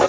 ああ。